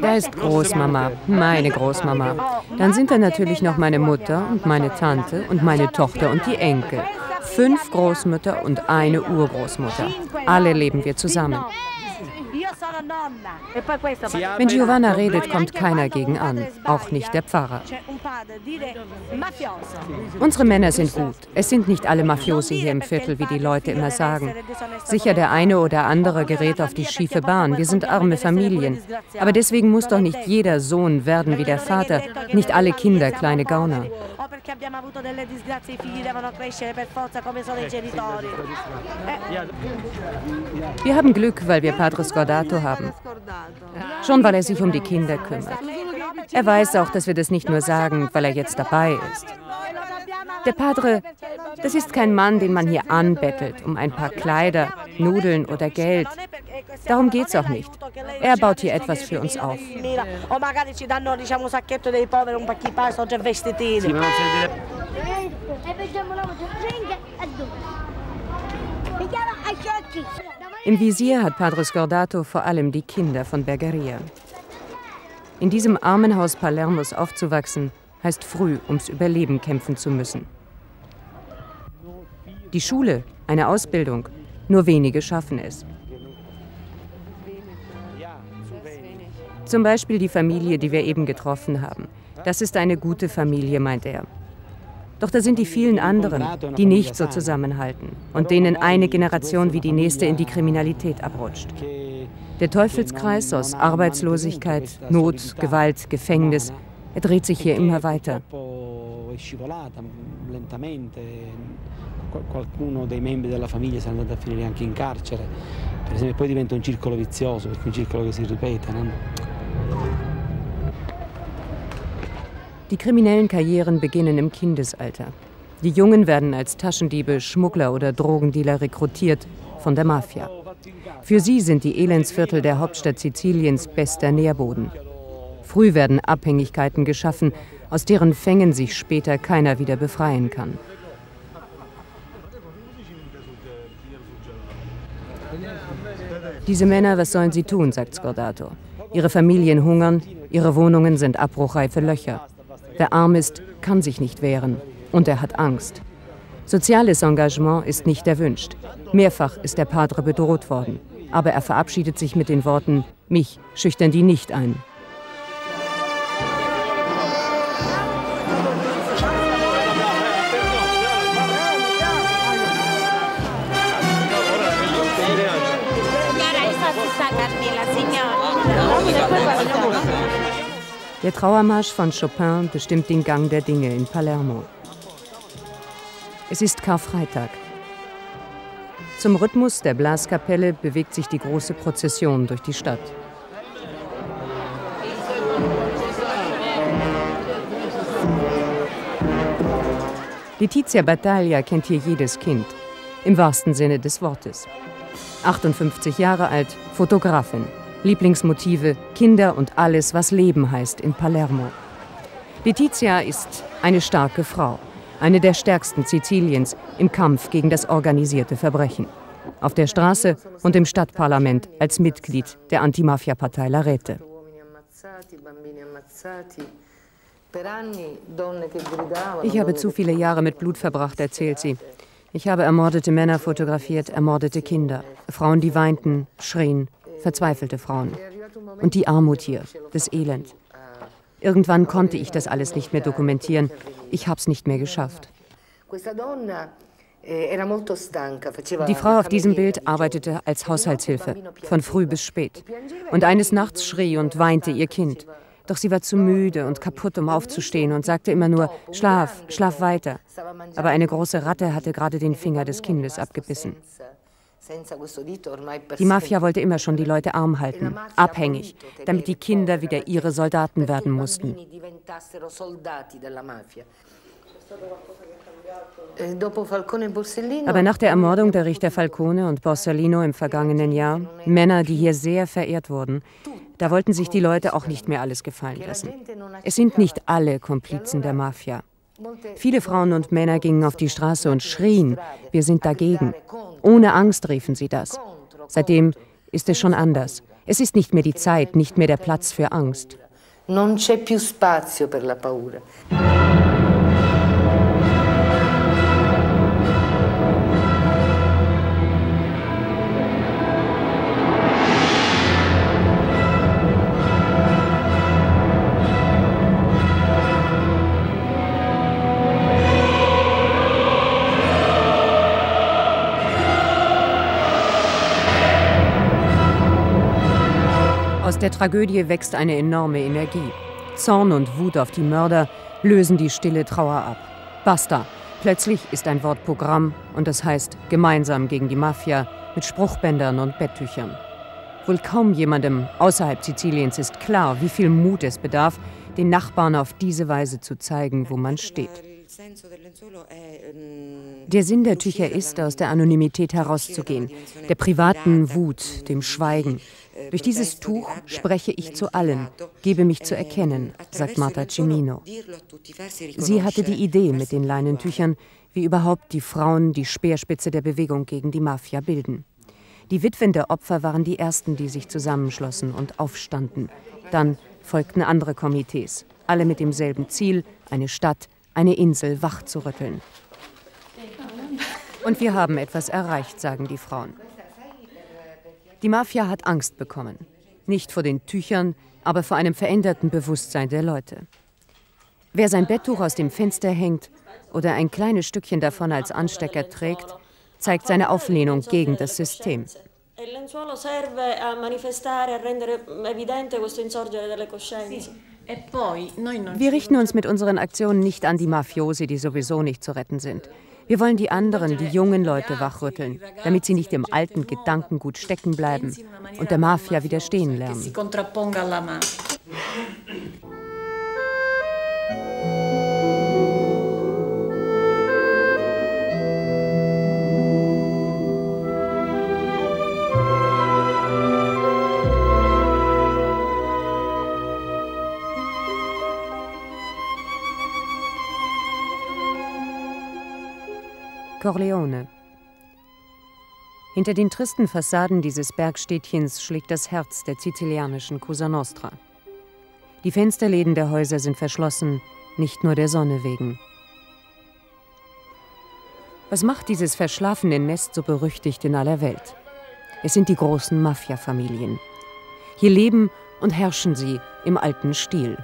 Da ist Großmama, meine Großmama. Dann sind da natürlich noch meine Mutter und meine Tante und meine Tochter und die Enkel. Fünf Großmütter und eine Urgroßmutter. Alle leben wir zusammen. Wenn Giovanna redet, kommt keiner gegen an, auch nicht der Pfarrer. Unsere Männer sind gut. Es sind nicht alle Mafiosi hier im Viertel, wie die Leute immer sagen. Sicher der eine oder andere gerät auf die schiefe Bahn. Wir sind arme Familien. Aber deswegen muss doch nicht jeder Sohn werden wie der Vater, nicht alle Kinder kleine Gauner. Wir haben Glück, weil wir Padre Scordato haben. Schon weil er sich um die Kinder kümmert. Er weiß auch, dass wir das nicht nur sagen, weil er jetzt dabei ist. Der Padre, das ist kein Mann, den man hier anbettelt um ein paar Kleider, Nudeln oder Geld. Darum geht es auch nicht. Er baut hier etwas für uns auf. Im Visier hat Padre Scordato vor allem die Kinder von Bergeria. In diesem Armenhaus Palermos aufzuwachsen, heißt früh ums Überleben kämpfen zu müssen. Die Schule, eine Ausbildung, nur wenige schaffen es. Zum Beispiel die Familie, die wir eben getroffen haben. Das ist eine gute Familie, meint er. Doch da sind die vielen anderen, die nicht so zusammenhalten und denen eine Generation wie die nächste in die Kriminalität abrutscht. Der Teufelskreis aus Arbeitslosigkeit, Not, Gewalt, Gefängnis, er dreht sich hier immer weiter. Qualcuno dei membri della famiglia è andato a finire anche in carcere, per esempio, poi diventa un circolo vizioso, perché è un circolo che si ripete. No? Die kriminellen Karrieren beginnen im Kindesalter. Die Jungen werden als Taschendiebe, Schmuggler oder Drogendealer rekrutiert von der Mafia. Für sie sind die Elendsviertel der Hauptstadt Siziliens bester Nährboden. Früh werden Abhängigkeiten geschaffen, aus deren Fängen sich später keiner wieder befreien kann. Diese Männer, was sollen sie tun, sagt Scordato. Ihre Familien hungern, ihre Wohnungen sind abbruchreife Löcher. Wer arm ist, kann sich nicht wehren. Und er hat Angst. Soziales Engagement ist nicht erwünscht. Mehrfach ist der Padre bedroht worden. Aber er verabschiedet sich mit den Worten, mich schüchtern die nicht ein. Der Trauermarsch von Chopin bestimmt den Gang der Dinge in Palermo. Es ist Karfreitag. Zum Rhythmus der Blaskapelle bewegt sich die große Prozession durch die Stadt. Letizia Battaglia kennt hier jedes Kind, im wahrsten Sinne des Wortes. 58 Jahre alt, Fotografin. Lieblingsmotive, Kinder und alles, was Leben heißt in Palermo. Letizia ist eine starke Frau, eine der stärksten Siziliens im Kampf gegen das organisierte Verbrechen. Auf der Straße und im Stadtparlament als Mitglied der Antimafia-Partei Larete. Ich habe zu viele Jahre mit Blut verbracht, erzählt sie. Ich habe ermordete Männer fotografiert, ermordete Kinder, Frauen, die weinten, schrien, verzweifelte Frauen. Und die Armut hier, das Elend. Irgendwann konnte ich das alles nicht mehr dokumentieren. Ich habe es nicht mehr geschafft. Die Frau auf diesem Bild arbeitete als Haushaltshilfe, von früh bis spät. Und eines Nachts schrie und weinte ihr Kind. Doch sie war zu müde und kaputt, um aufzustehen und sagte immer nur, Schlaf, schlaf weiter. Aber eine große Ratte hatte gerade den Finger des Kindes abgebissen. Die Mafia wollte immer schon die Leute arm halten, abhängig, damit die Kinder wieder ihre Soldaten werden mussten. Eh, Aber nach der Ermordung der Richter Falcone und Borsellino im vergangenen Jahr, Männer, die hier sehr verehrt wurden, da wollten sich die Leute auch nicht mehr alles gefallen lassen. Es sind nicht alle Komplizen der Mafia. Viele Frauen und Männer gingen auf die Straße und schrien, wir sind dagegen. Ohne Angst riefen sie das. Seitdem ist es schon anders. Es ist nicht mehr die Zeit, nicht mehr der Platz für Angst. Non c'è più spazio per la paura. Der Tragödie wächst eine enorme Energie. Zorn und Wut auf die Mörder lösen die stille Trauer ab. Basta. Plötzlich ist ein Wort Programm und das heißt gemeinsam gegen die Mafia mit Spruchbändern und Betttüchern. Wohl kaum jemandem außerhalb Siziliens ist klar, wie viel Mut es bedarf, den Nachbarn auf diese Weise zu zeigen, wo man steht. Der Sinn der Tücher ist, aus der Anonymität herauszugehen, der privaten Wut, dem Schweigen, durch dieses Tuch spreche ich zu allen, gebe mich zu erkennen, sagt Marta Cimino. Sie hatte die Idee mit den Leinentüchern, wie überhaupt die Frauen die Speerspitze der Bewegung gegen die Mafia bilden. Die Witwen der Opfer waren die ersten, die sich zusammenschlossen und aufstanden. Dann folgten andere Komitees, alle mit demselben Ziel, eine Stadt, eine Insel wachzurütteln. Und wir haben etwas erreicht, sagen die Frauen. Die Mafia hat Angst bekommen. Nicht vor den Tüchern, aber vor einem veränderten Bewusstsein der Leute. Wer sein Betttuch aus dem Fenster hängt oder ein kleines Stückchen davon als Anstecker trägt, zeigt seine Auflehnung gegen das System. Wir richten uns mit unseren Aktionen nicht an die Mafiosi, die sowieso nicht zu retten sind. Wir wollen die anderen, die jungen Leute wachrütteln, damit sie nicht im alten Gedankengut stecken bleiben und der Mafia widerstehen lernen. Corleone. Hinter den tristen Fassaden dieses Bergstädtchens schlägt das Herz der sizilianischen Cosa Nostra. Die Fensterläden der Häuser sind verschlossen, nicht nur der Sonne wegen. Was macht dieses verschlafene Nest so berüchtigt in aller Welt? Es sind die großen Mafia-Familien. Hier leben und herrschen sie im alten Stil.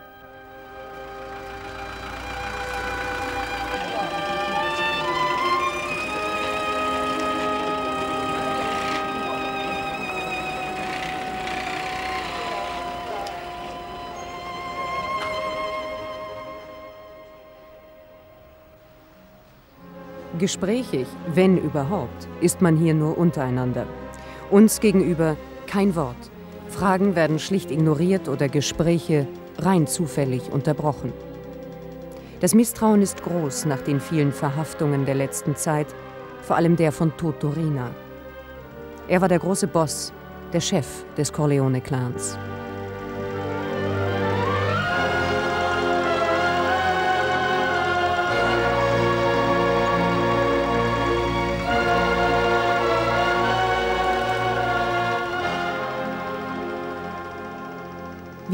Gesprächig, wenn überhaupt, ist man hier nur untereinander. Uns gegenüber kein Wort. Fragen werden schlicht ignoriert oder Gespräche rein zufällig unterbrochen. Das Misstrauen ist groß nach den vielen Verhaftungen der letzten Zeit, vor allem der von Totorina. Er war der große Boss, der Chef des Corleone-Clans.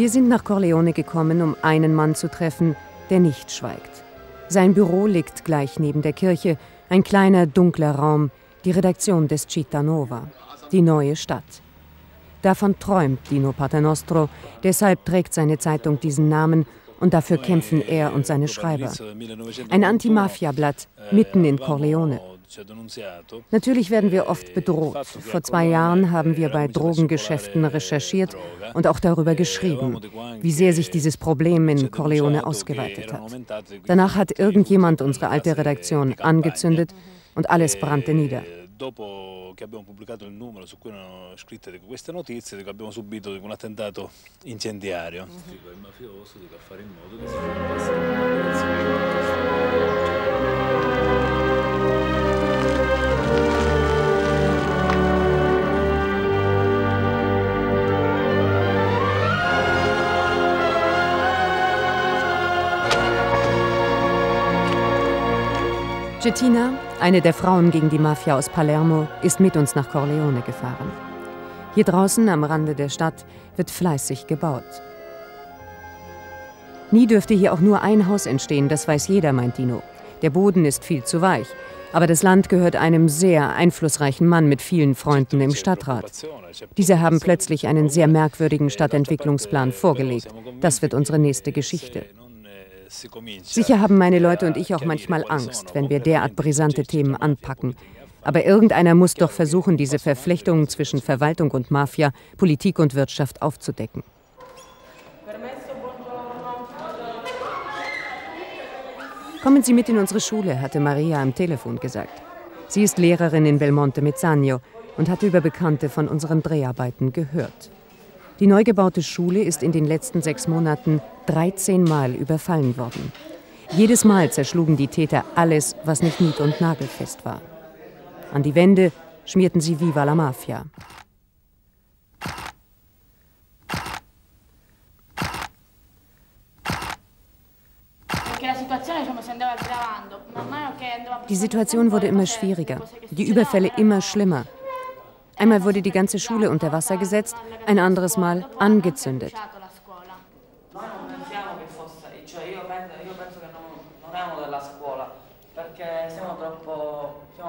Wir sind nach Corleone gekommen, um einen Mann zu treffen, der nicht schweigt. Sein Büro liegt gleich neben der Kirche, ein kleiner, dunkler Raum, die Redaktion des Città Nova, die neue Stadt. Davon träumt Lino Paternostro, deshalb trägt seine Zeitung diesen Namen und dafür kämpfen er und seine Schreiber. Ein Anti-Mafia-Blatt mitten in Corleone. Natürlich werden wir oft bedroht. Vor zwei Jahren haben wir bei Drogengeschäften recherchiert und auch darüber geschrieben, wie sehr sich dieses Problem in Corleone ausgeweitet hat. Danach hat irgendjemand unsere alte Redaktion angezündet und alles brannte nieder. dopo che abbiamo pubblicato il numero su cui erano scritte queste notizie, abbiamo subito dico, un attentato incendiario. Mm-hmm. Dico, il mafioso dico, a fare in modo che si faccia Cettina, eine der Frauen gegen die Mafia aus Palermo, ist mit uns nach Corleone gefahren. Hier draußen am Rande der Stadt wird fleißig gebaut. Nie dürfte hier auch nur ein Haus entstehen, das weiß jeder, meint Dino. Der Boden ist viel zu weich. Aber das Land gehört einem sehr einflussreichen Mann mit vielen Freunden im Stadtrat. Diese haben plötzlich einen sehr merkwürdigen Stadtentwicklungsplan vorgelegt. Das wird unsere nächste Geschichte. Sicher haben meine Leute und ich auch manchmal Angst, wenn wir derart brisante Themen anpacken. Aber irgendeiner muss doch versuchen, diese Verflechtungen zwischen Verwaltung und Mafia, Politik und Wirtschaft aufzudecken. Kommen Sie mit in unsere Schule, hatte Maria am Telefon gesagt. Sie ist Lehrerin in Belmonte Mezzagno und hatte über Bekannte von unseren Dreharbeiten gehört. Die neu gebaute Schule ist in den letzten sechs Monaten 13 Mal überfallen worden. Jedes Mal zerschlugen die Täter alles, was nicht nied- und nagelfest war. An die Wände schmierten sie Viva la Mafia. Die Situation wurde immer schwieriger, die Überfälle immer schlimmer. Einmal wurde die ganze Schule unter Wasser gesetzt, ein anderes Mal angezündet.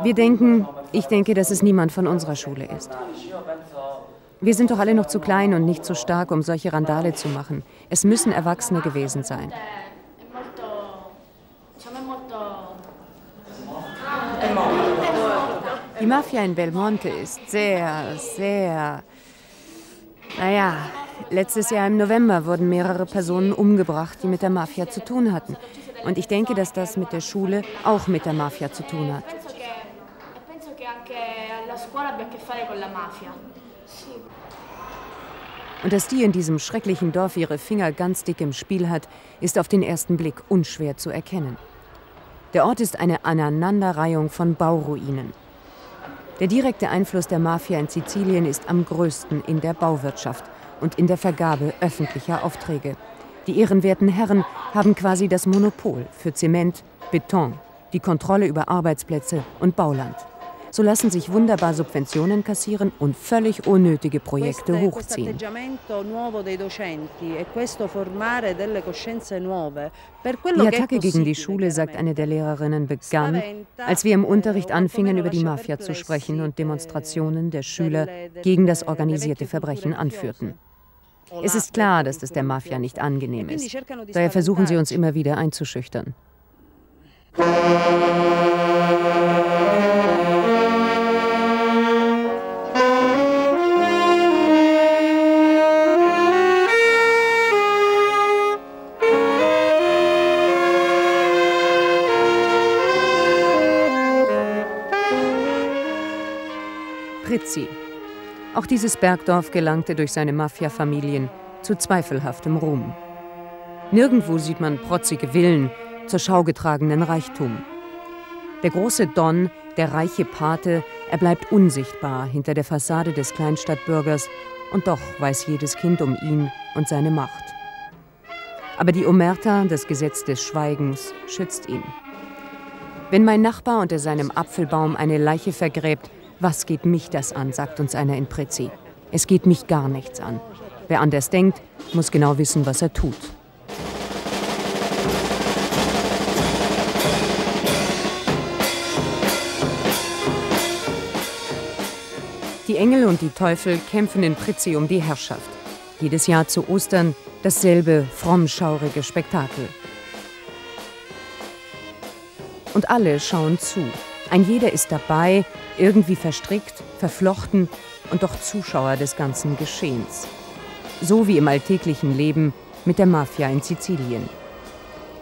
Wir denken, ich denke, dass es niemand von unserer Schule ist. Wir sind doch alle noch zu klein und nicht zu stark, um solche Randale zu machen. Es müssen Erwachsene gewesen sein. Die Mafia in Belmonte ist sehr, sehr. Naja, letztes Jahr im November wurden mehrere Personen umgebracht, die mit der Mafia zu tun hatten. Und ich denke, dass das mit der Schule auch mit der Mafia zu tun hat. Und dass die in diesem schrecklichen Dorf ihre Finger ganz dick im Spiel hat, ist auf den ersten Blick unschwer zu erkennen. Der Ort ist eine Aneinanderreihung von Bauruinen. Der direkte Einfluss der Mafia in Sizilien ist am größten in der Bauwirtschaft und in der Vergabe öffentlicher Aufträge. Die ehrenwerten Herren haben quasi das Monopol für Zement, Beton, die Kontrolle über Arbeitsplätze und Bauland. So lassen sich wunderbar Subventionen kassieren und völlig unnötige Projekte hochziehen. Die Attacke gegen die Schule, sagt eine der Lehrerinnen, begann, als wir im Unterricht anfingen, über die Mafia zu sprechen und Demonstrationen der Schüler gegen das organisierte Verbrechen anführten. Es ist klar, dass das der Mafia nicht angenehm ist. Daher versuchen sie uns immer wieder einzuschüchtern. Prizzi. Auch dieses Bergdorf gelangte durch seine Mafia-Familien zu zweifelhaftem Ruhm. Nirgendwo sieht man protzige Villen, zur Schau getragenen Reichtum. Der große Don, der reiche Pate, er bleibt unsichtbar hinter der Fassade des Kleinstadtbürgers und doch weiß jedes Kind um ihn und seine Macht. Aber die Omerta, das Gesetz des Schweigens, schützt ihn. Wenn mein Nachbar unter seinem Apfelbaum eine Leiche vergräbt, was geht mich das an, sagt uns einer in Prezi. Es geht mich gar nichts an. Wer anders denkt, muss genau wissen, was er tut. Die Engel und die Teufel kämpfen in Pritzi um die Herrschaft. Jedes Jahr zu Ostern dasselbe frommschaurige Spektakel. Und alle schauen zu. Ein jeder ist dabei, irgendwie verstrickt, verflochten und doch Zuschauer des ganzen Geschehens. So wie im alltäglichen Leben mit der Mafia in Sizilien.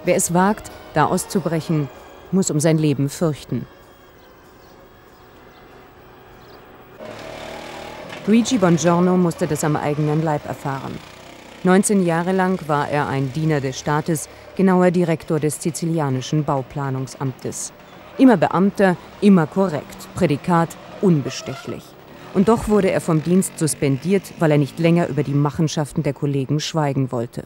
Wer es wagt, da auszubrechen, muss um sein Leben fürchten. Luigi Bongiorno musste das am eigenen Leib erfahren. 19 Jahre lang war er ein Diener des Staates, genauer Direktor des sizilianischen Bauplanungsamtes. Immer Beamter, immer korrekt, Prädikat unbestechlich. Und doch wurde er vom Dienst suspendiert, weil er nicht länger über die Machenschaften der Kollegen schweigen wollte.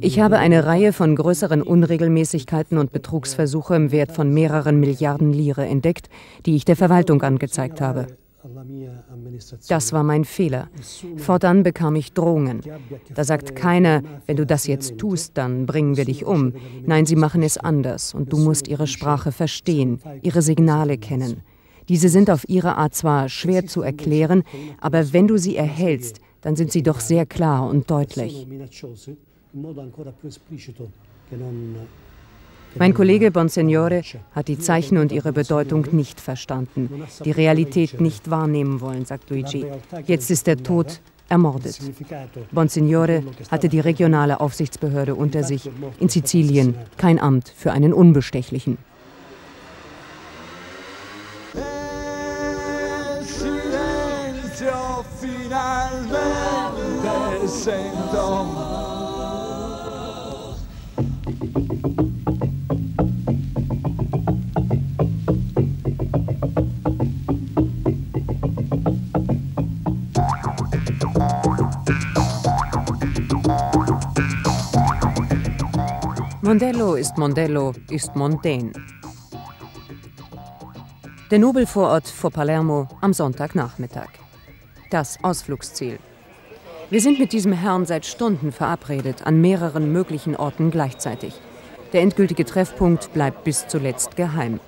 Ich habe eine Reihe von größeren Unregelmäßigkeiten und Betrugsversuche im Wert von mehreren Milliarden Lire entdeckt, die ich der Verwaltung angezeigt habe. Das war mein Fehler. Fortan bekam ich Drohungen. Da sagt keiner, wenn du das jetzt tust, dann bringen wir dich um. Nein, sie machen es anders und du musst ihre Sprache verstehen, ihre Signale kennen. Diese sind auf ihre Art zwar schwer zu erklären, aber wenn du sie erhältst, dann sind sie doch sehr klar und deutlich. Mein Kollege Bonsignore hat die Zeichen und ihre Bedeutung nicht verstanden, die Realität nicht wahrnehmen wollen, sagt Luigi. Jetzt ist der Tod ermordet. Bonsignore hatte die regionale Aufsichtsbehörde unter sich. In Sizilien kein Amt für einen Unbestechlichen. Mondello ist Mondello, ist Mondän. Der Nobelvorort vor Palermo am Sonntagnachmittag. Das Ausflugsziel. Wir sind mit diesem Herrn seit Stunden verabredet, an mehreren möglichen Orten gleichzeitig. Der endgültige Treffpunkt bleibt bis zuletzt geheim.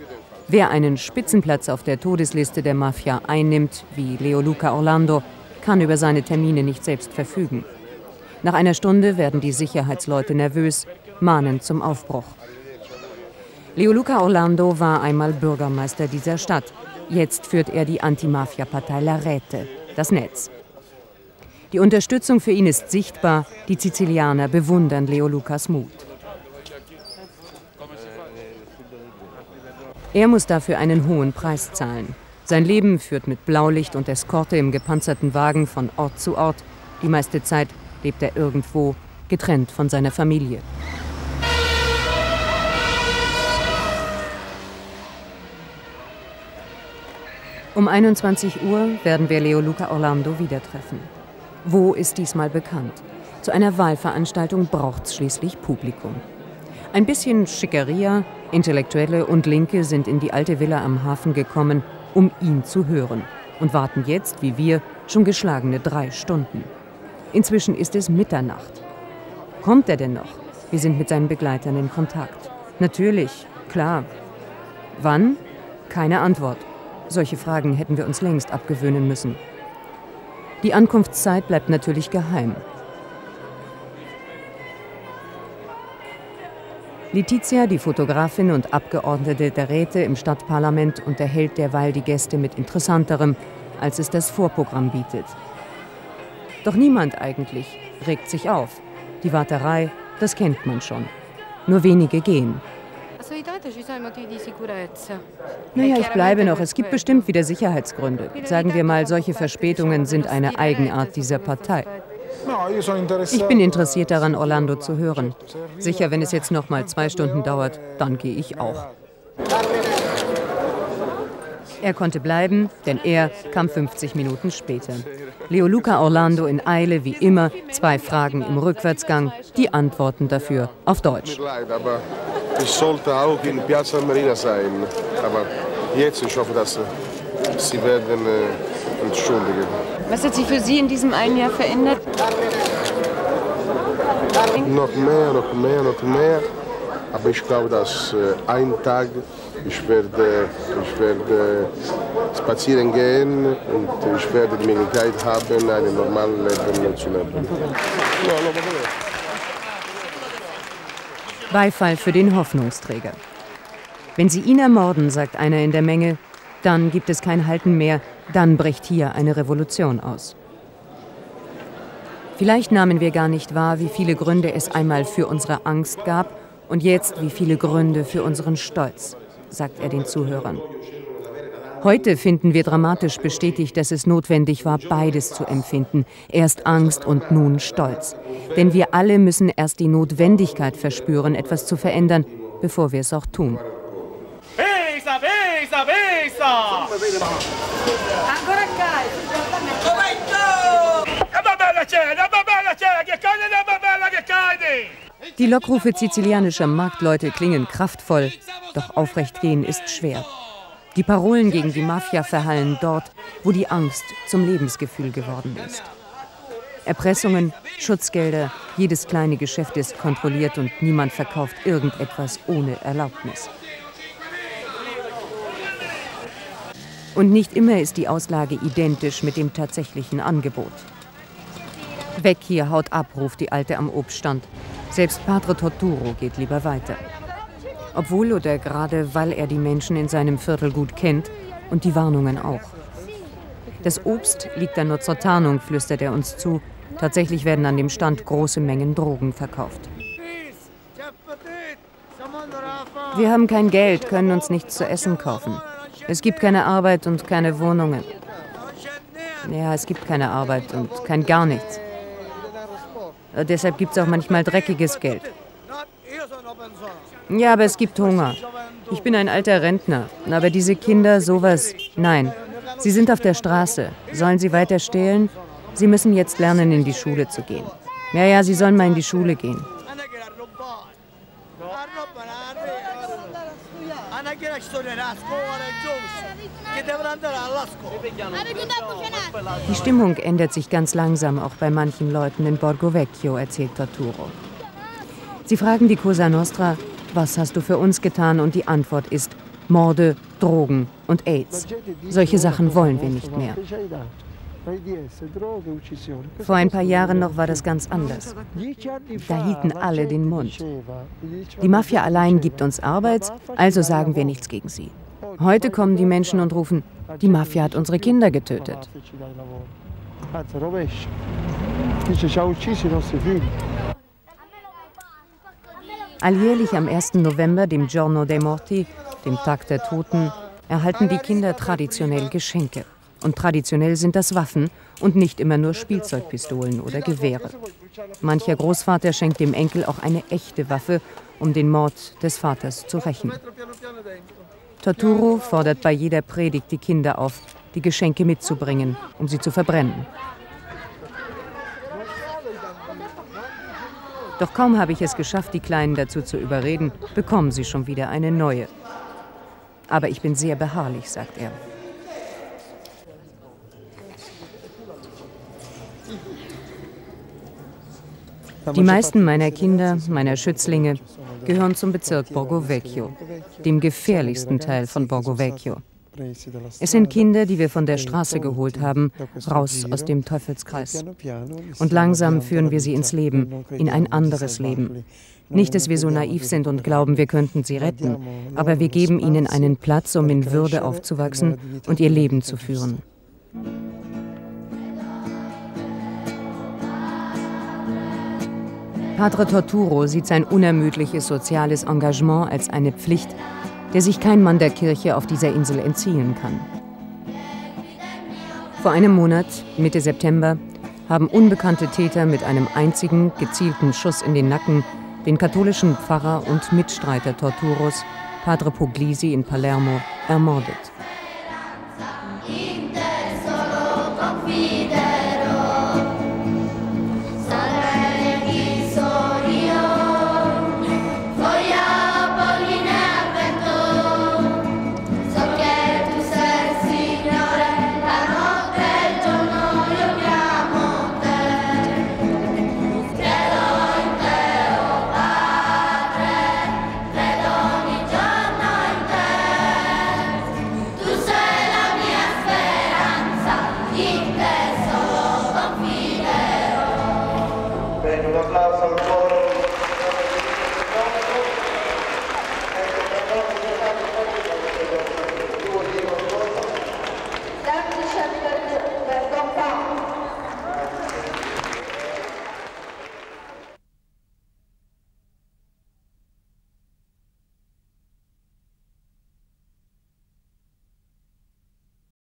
Wer einen Spitzenplatz auf der Todesliste der Mafia einnimmt, wie Leo Luca Orlando, kann über seine Termine nicht selbst verfügen. Nach einer Stunde werden die Sicherheitsleute nervös, mahnen zum Aufbruch. Leoluca Orlando war einmal Bürgermeister dieser Stadt. Jetzt führt er die Anti-Mafia-Partei La Rete, das Netz. Die Unterstützung für ihn ist sichtbar. Die Sizilianer bewundern Leolucas Mut. Er muss dafür einen hohen Preis zahlen. Sein Leben führt mit Blaulicht und Eskorte im gepanzerten Wagen von Ort zu Ort. Die meiste Zeit lebt er irgendwo, getrennt von seiner Familie. Um 21 Uhr werden wir Leo Luca Orlando wieder treffen. Wo ist diesmal bekannt? Zu einer Wahlveranstaltung braucht es schließlich Publikum. Ein bisschen Schickeria, Intellektuelle und Linke sind in die alte Villa am Hafen gekommen, um ihn zu hören und warten jetzt, wie wir, schon geschlagene drei Stunden. Inzwischen ist es Mitternacht. Kommt er denn noch? Wir sind mit seinen Begleitern in Kontakt. Natürlich, klar. Wann? Keine Antwort. Solche Fragen hätten wir uns längst abgewöhnen müssen. Die Ankunftszeit bleibt natürlich geheim. Letizia, die Fotografin und Abgeordnete der Räte im Stadtparlament, unterhält derweil die Gäste mit Interessanterem, als es das Vorprogramm bietet. Doch niemand eigentlich regt sich auf. Die Warterei, das kennt man schon. Nur wenige gehen. Naja, ich bleibe noch. Es gibt bestimmt wieder Sicherheitsgründe. Sagen wir mal, solche Verspätungen sind eine Eigenart dieser Partei. Ich bin interessiert daran, Orlando zu hören. Sicher, wenn es jetzt noch mal zwei Stunden dauert, dann gehe ich auch. Er konnte bleiben, denn er kam 50 Minuten später. Leo Luca Orlando in Eile, wie immer, zwei Fragen im Rückwärtsgang, die Antworten dafür auf Deutsch. Ich sollte auch in Piazza Marina sein. Aber jetzt, ich hoffe, dass Sie werden äh, entschuldigen. Was hat sich für Sie in diesem einen Jahr verändert? Noch mehr, noch mehr, noch mehr. Aber ich glaube, dass äh, ein Tag ich werde, ich werde spazieren gehen und ich werde die Möglichkeit haben, ein normales Leben zu leben. Beifall für den Hoffnungsträger. Wenn sie ihn ermorden, sagt einer in der Menge, dann gibt es kein Halten mehr, dann bricht hier eine Revolution aus. Vielleicht nahmen wir gar nicht wahr, wie viele Gründe es einmal für unsere Angst gab und jetzt wie viele Gründe für unseren Stolz sagt er den Zuhörern. Heute finden wir dramatisch bestätigt, dass es notwendig war, beides zu empfinden. Erst Angst und nun Stolz. Denn wir alle müssen erst die Notwendigkeit verspüren, etwas zu verändern, bevor wir es auch tun. Pesa, pesa, pesa! Ancora Die Lockrufe sizilianischer Marktleute klingen kraftvoll, doch aufrecht gehen ist schwer. Die Parolen gegen die Mafia verhallen dort, wo die Angst zum Lebensgefühl geworden ist. Erpressungen, Schutzgelder, jedes kleine Geschäft ist kontrolliert und niemand verkauft irgendetwas ohne Erlaubnis. Und nicht immer ist die Auslage identisch mit dem tatsächlichen Angebot. Weg hier, haut ab, ruft die Alte am Obststand. Selbst Padre Torturo geht lieber weiter. Obwohl oder gerade weil er die Menschen in seinem Viertel gut kennt und die Warnungen auch. Das Obst liegt da nur zur Tarnung, flüstert er uns zu. Tatsächlich werden an dem Stand große Mengen Drogen verkauft. Wir haben kein Geld, können uns nichts zu essen kaufen. Es gibt keine Arbeit und keine Wohnungen. Ja, es gibt keine Arbeit und kein gar nichts. Deshalb gibt es auch manchmal dreckiges Geld. Ja, aber es gibt Hunger. Ich bin ein alter Rentner. Aber diese Kinder, sowas, nein. Sie sind auf der Straße. Sollen sie weiter stehlen? Sie müssen jetzt lernen, in die Schule zu gehen. Ja, ja, sie sollen mal in die Schule gehen. Die Stimmung ändert sich ganz langsam auch bei manchen Leuten in Borgo Vecchio, erzählt Torturo. Sie fragen die Cosa Nostra, was hast du für uns getan? Und die Antwort ist Morde, Drogen und AIDS. Solche Sachen wollen wir nicht mehr. Vor ein paar Jahren noch war das ganz anders. Da hielten alle den Mund. Die Mafia allein gibt uns Arbeit, also sagen wir nichts gegen sie. Heute kommen die Menschen und rufen, die Mafia hat unsere Kinder getötet. Alljährlich am 1. November, dem Giorno dei Morti, dem Tag der Toten, erhalten die Kinder traditionell Geschenke. Und traditionell sind das Waffen und nicht immer nur Spielzeugpistolen oder Gewehre. Mancher Großvater schenkt dem Enkel auch eine echte Waffe, um den Mord des Vaters zu rächen. Torturo fordert bei jeder Predigt die Kinder auf, die Geschenke mitzubringen, um sie zu verbrennen. Doch kaum habe ich es geschafft, die Kleinen dazu zu überreden, bekommen sie schon wieder eine neue. Aber ich bin sehr beharrlich, sagt er. Die meisten meiner Kinder, meiner Schützlinge, gehören zum Bezirk Borgo Vecchio, dem gefährlichsten Teil von Borgo Vecchio. Es sind Kinder, die wir von der Straße geholt haben, raus aus dem Teufelskreis. Und langsam führen wir sie ins Leben, in ein anderes Leben. Nicht, dass wir so naiv sind und glauben, wir könnten sie retten, aber wir geben ihnen einen Platz, um in Würde aufzuwachsen und ihr Leben zu führen. Padre Torturo sieht sein unermüdliches soziales Engagement als eine Pflicht, der sich kein Mann der Kirche auf dieser Insel entziehen kann. Vor einem Monat, Mitte September, haben unbekannte Täter mit einem einzigen gezielten Schuss in den Nacken den katholischen Pfarrer und Mitstreiter Torturos, Padre Puglisi in Palermo, ermordet.